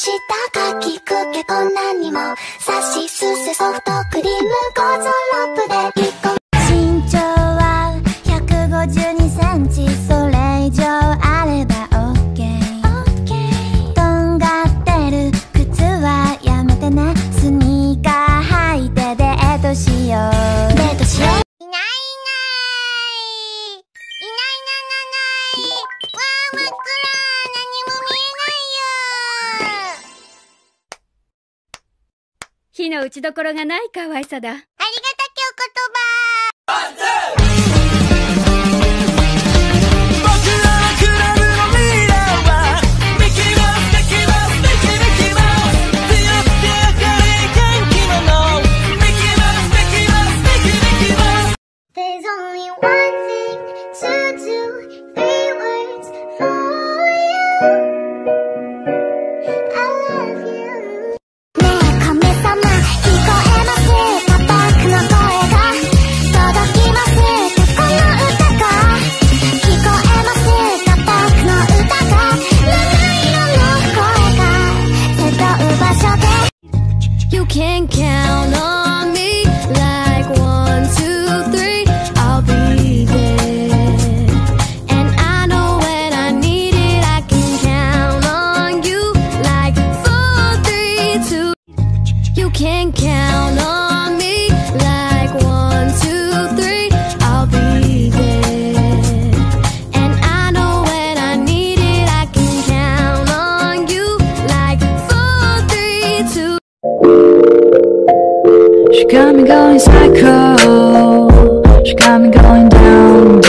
したかくけこんなにも。さしすせソフトクリーム構造ロップで一個非の打ちどころがない可愛さだ。can count on me like one, two, three. I'll be there. And I know when I need it, I can count on you like four, three, two. She got me going psycho. She got me going down.